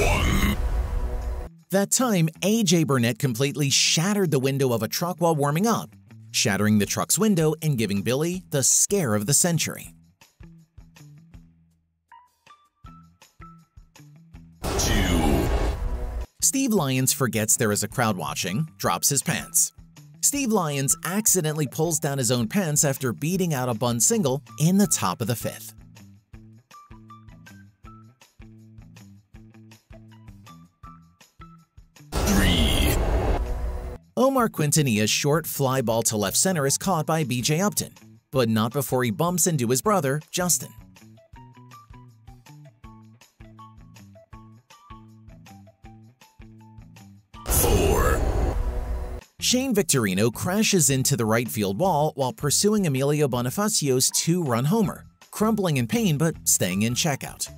one. That time, AJ Burnett completely shattered the window of a truck while warming up, shattering the truck's window and giving Billy the scare of the century. Two. Steve Lyons forgets there is a crowd watching, drops his pants. Steve Lyons accidentally pulls down his own pants after beating out a bunt single in the top of the fifth. Omar Quintanilla's short fly ball to left center is caught by BJ Upton, but not before he bumps into his brother, Justin. Four. Shane Victorino crashes into the right field wall while pursuing Emilio Bonifacio's two-run homer, crumbling in pain but staying in checkout.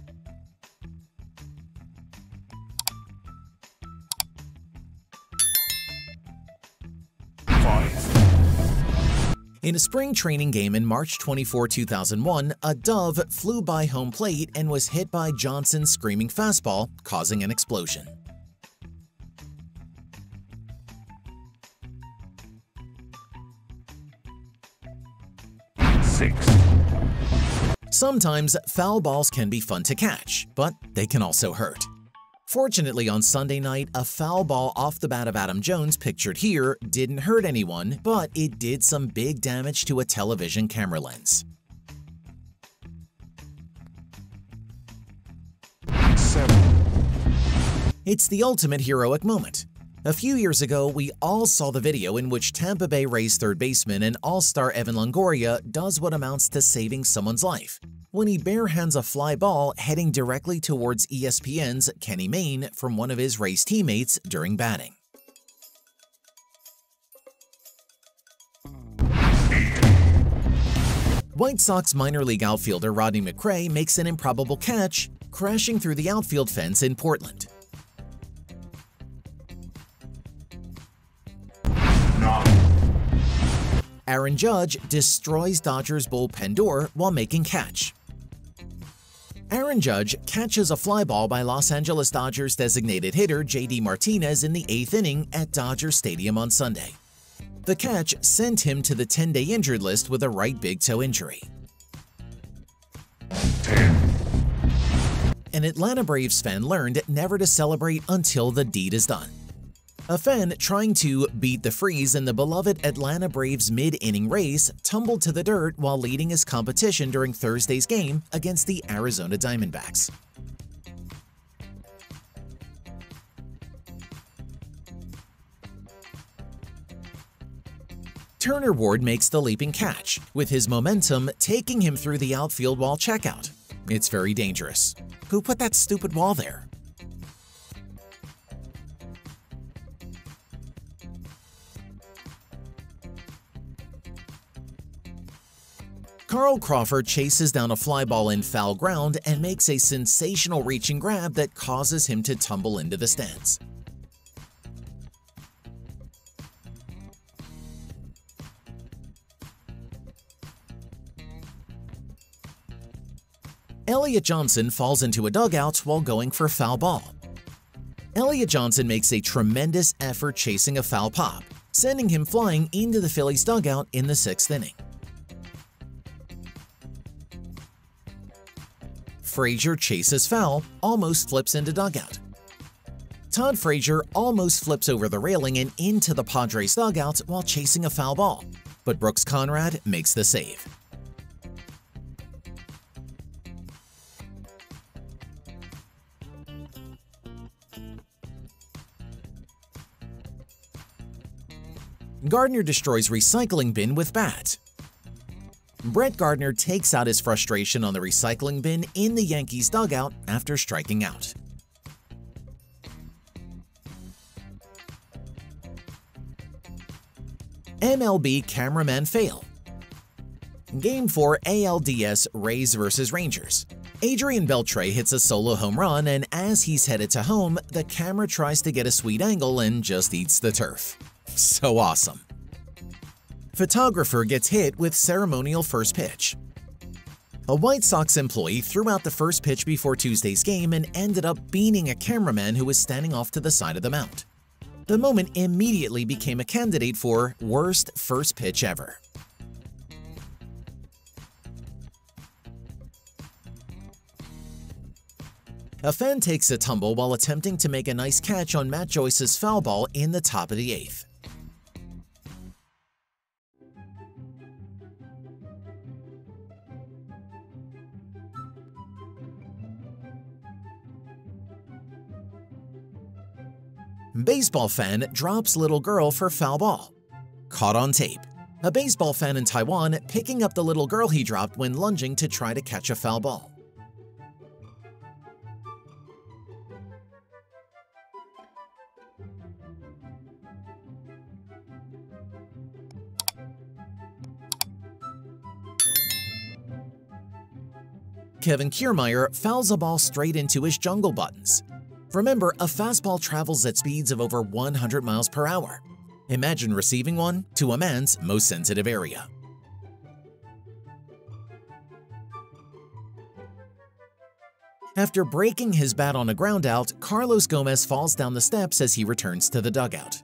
In a spring training game in March 24, 2001, a dove flew by home plate and was hit by Johnson's screaming fastball, causing an explosion. Six. Sometimes foul balls can be fun to catch, but they can also hurt. Fortunately, on Sunday night, a foul ball off the bat of Adam Jones, pictured here, didn't hurt anyone, but it did some big damage to a television camera lens. It's the ultimate heroic moment. A few years ago, we all saw the video in which Tampa Bay Rays third baseman and all-star Evan Longoria does what amounts to saving someone's life when he barehands a fly ball heading directly towards ESPN's Kenny Mayne from one of his Rays teammates during batting. White Sox minor league outfielder Rodney McCray makes an improbable catch, crashing through the outfield fence in Portland. Aaron Judge destroys Dodgers bullpen door while making catch. Aaron Judge catches a fly ball by Los Angeles Dodgers designated hitter JD Martinez in the eighth inning at Dodger Stadium on Sunday. The catch sent him to the 10-day injured list with a right big toe injury. An Atlanta Braves fan learned never to celebrate until the deed is done. A fan trying to beat the freeze in the beloved Atlanta Braves mid-inning race tumbled to the dirt while leading his competition during Thursday's game against the Arizona Diamondbacks. Turner Ward makes the leaping catch, with his momentum taking him through the outfield wall checkout. It's very dangerous. Who put that stupid wall there? Carl Crawford chases down a fly ball in foul ground and makes a sensational reaching grab that causes him to tumble into the stands. Elliot Johnson falls into a dugout while going for foul ball. Elliot Johnson makes a tremendous effort chasing a foul pop, sending him flying into the Phillies dugout in the sixth inning. Frazier chases foul, almost flips into dugout. Todd Frazier almost flips over the railing and into the Padres dugout while chasing a foul ball, but Brooks Conrad makes the save. Gardner destroys recycling bin with bat. Brett Gardner takes out his frustration on the recycling bin in the Yankees dugout after striking out. MLB cameraman fail. Game 4 ALDS Rays vs Rangers. Adrian Beltre hits a solo home run and as he's headed to home, the camera tries to get a sweet angle and just eats the turf. So awesome. Photographer gets hit with ceremonial first pitch. A White Sox employee threw out the first pitch before Tuesday's game and ended up beaning a cameraman who was standing off to the side of the mound. The moment immediately became a candidate for Worst First Pitch Ever. A fan takes a tumble while attempting to make a nice catch on Matt Joyce's foul ball in the top of the eighth. Baseball fan drops little girl for foul ball. Caught on tape. A baseball fan in Taiwan picking up the little girl he dropped when lunging to try to catch a foul ball. Kevin Kiermaier fouls a ball straight into his jungle buttons. Remember, a fastball travels at speeds of over 100 miles per hour. Imagine receiving one to a man's most sensitive area. After breaking his bat on a groundout, Carlos Gomez falls down the steps as he returns to the dugout.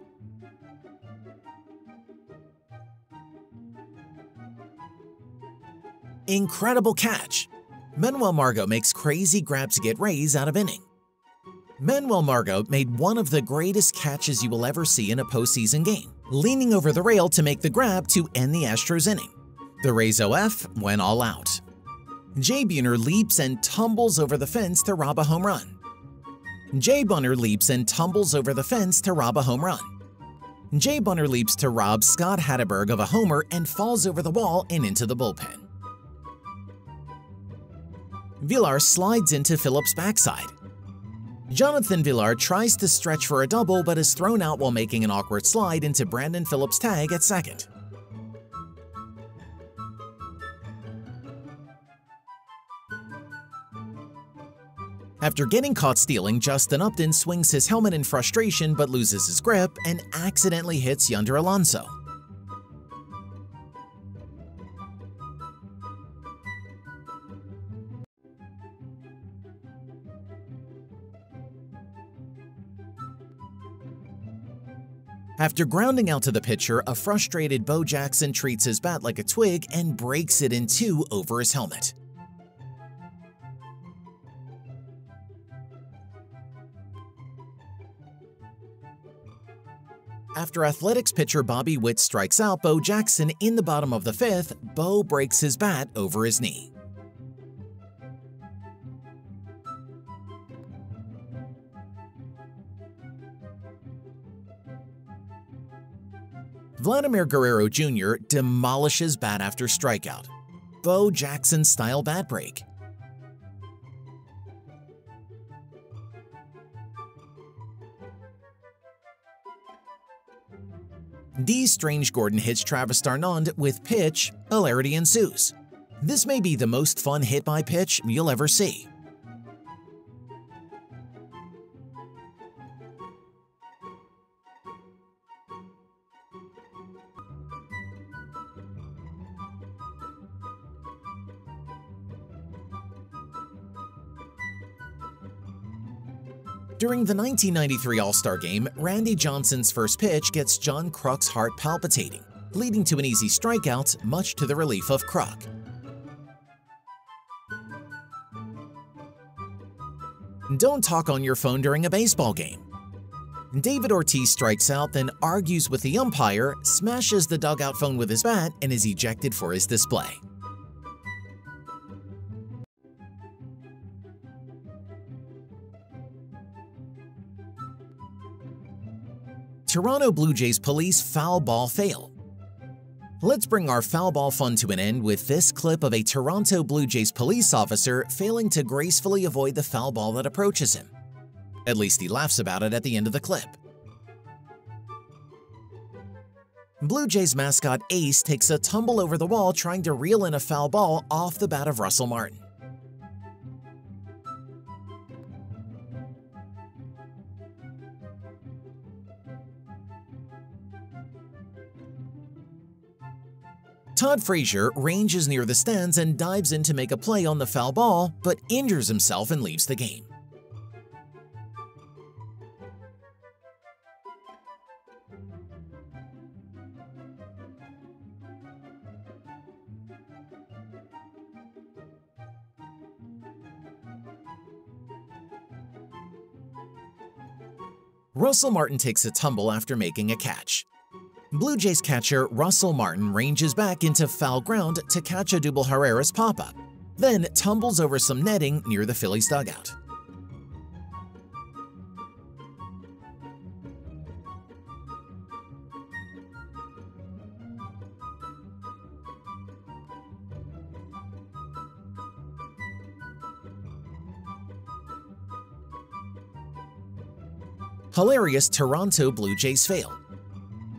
Incredible catch! Manuel Margot makes crazy grab to get Rays out of inning. Manuel Margot made one of the greatest catches you will ever see in a postseason game, leaning over the rail to make the grab to end the Astros inning. The Rays OF went all out. Jay Buhner leaps and tumbles over the fence to rob a home run. Jay Buhner leaps and tumbles over the fence to rob a home run. Jay Buhner leaps to rob Scott Hatteberg of a homer and falls over the wall and into the bullpen. Villar slides into Phillips' backside. Jonathan Villar tries to stretch for a double but is thrown out while making an awkward slide into Brandon Phillips' tag at second. After getting caught stealing, Justin Upton swings his helmet in frustration but loses his grip and accidentally hits Yonder Alonso. After grounding out to the pitcher, a frustrated Bo Jackson treats his bat like a twig and breaks it in two over his helmet. After Athletics pitcher Bobby Witt strikes out Bo Jackson in the bottom of the fifth, Bo breaks his bat over his knee. Vladimir Guerrero Jr. demolishes bat after strikeout. Bo Jackson style bat break. Dee Strange-Gordon hits Travis d'Arnaud with pitch, hilarity ensues. This may be the most fun hit by pitch you'll ever see. During the 1993 All-Star Game, Randy Johnson's first pitch gets John Kruk's heart palpitating, leading to an easy strikeout, much to the relief of Kruk. Don't talk on your phone during a baseball game. David Ortiz strikes out, then argues with the umpire, smashes the dugout phone with his bat, and is ejected for his display. Toronto Blue Jays police foul ball fail. Let's bring our foul ball fun to an end with this clip of a Toronto Blue Jays police officer failing to gracefully avoid the foul ball that approaches him. At least he laughs about it at the end of the clip. Blue Jays mascot Ace takes a tumble over the wall trying to reel in a foul ball off the bat of Russell Martin. Todd Frazier ranges near the stands and dives in to make a play on the foul ball, but injures himself and leaves the game. Russell Martin takes a tumble after making a catch. Blue Jays catcher Russell Martin ranges back into foul ground to catch Odubel Herrera's pop-up, then tumbles over some netting near the Phillies dugout. Hilarious Toronto Blue Jays fail.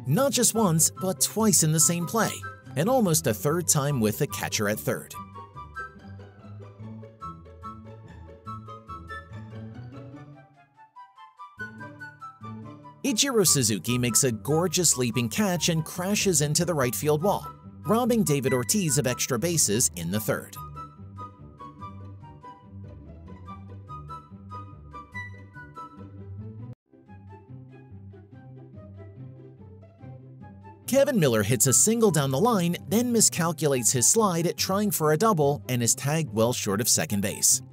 Not just once, but twice in the same play, and almost a third time with the catcher at third. Ichiro Suzuki makes a gorgeous leaping catch and crashes into the right field wall, robbing David Ortiz of extra bases in the third. Kevin Millar hits a single down the line, then miscalculates his slide, trying for a double, and is tagged well short of second base.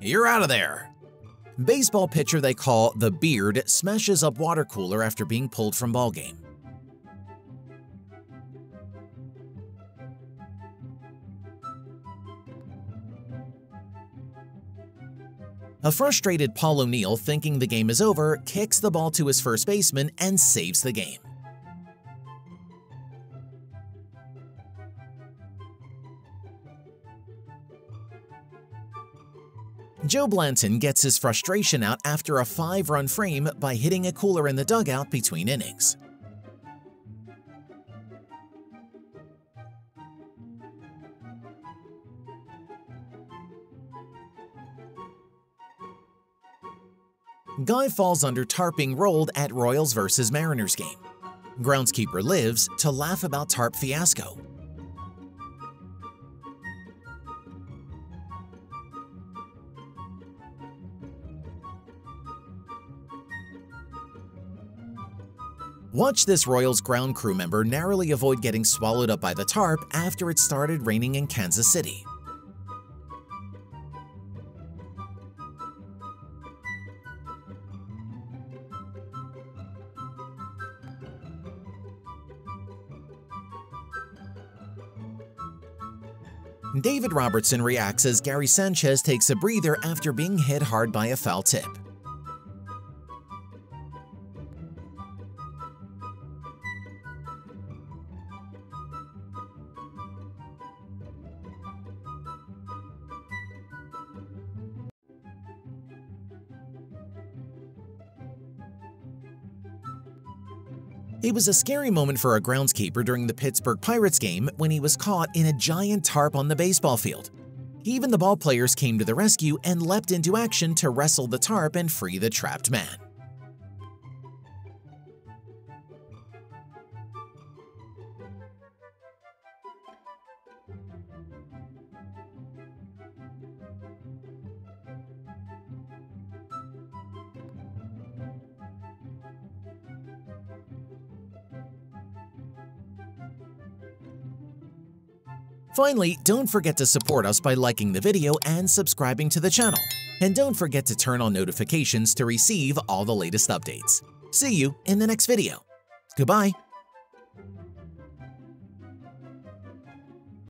You're out of there! Baseball pitcher they call the Beard smashes up water cooler after being pulled from ball A frustrated Paul O'Neill, thinking the game is over, kicks the ball to his first baseman and saves the game. Joe Blanton gets his frustration out after a five-run frame by hitting a cooler in the dugout between innings. Guy falls under tarping rolled at Royals vs Mariners game. Groundskeeper lives to laugh about tarp fiasco. Watch this Royals ground crew member narrowly avoid getting swallowed up by the tarp after it started raining in Kansas City. David Robertson reacts as Gary Sanchez takes a breather after being hit hard by a foul tip. It was a scary moment for a groundskeeper during the Pittsburgh Pirates game when he was caught in a giant tarp on the baseball field. Even the ball players came to the rescue and leapt into action to wrestle the tarp and free the trapped man. Finally, don't forget to support us by liking the video and subscribing to the channel. And don't forget to turn on notifications to receive all the latest updates. See you in the next video. Goodbye.